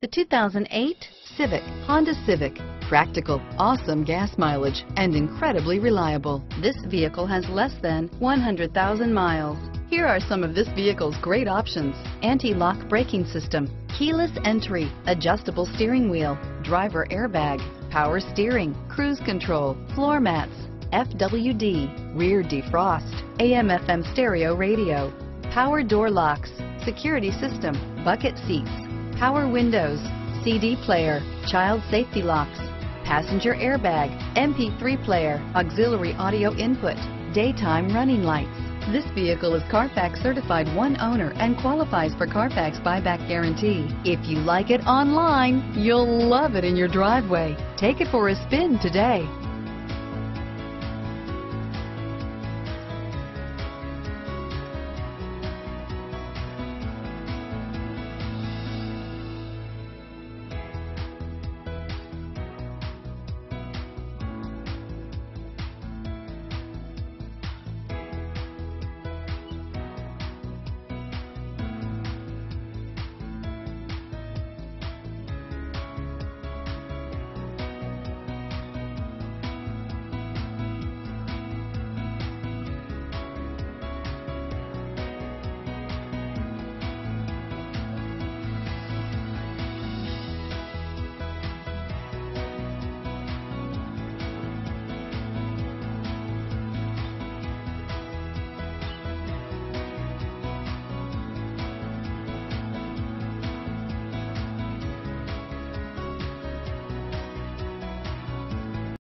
The 2008 Civic, Honda Civic. Practical, awesome gas mileage, and incredibly reliable. This vehicle has less than 100,000 miles. Here are some of this vehicle's great options. Anti-lock braking system, keyless entry, adjustable steering wheel, driver airbag, power steering, cruise control, floor mats, FWD, rear defrost, AM FM stereo radio, power door locks, security system, bucket seats, power windows, CD player, child safety locks, passenger airbag, MP3 player, auxiliary audio input, daytime running lights. This vehicle is Carfax certified one owner and qualifies for Carfax buyback guarantee. If you like it online, you'll love it in your driveway. Take it for a spin today.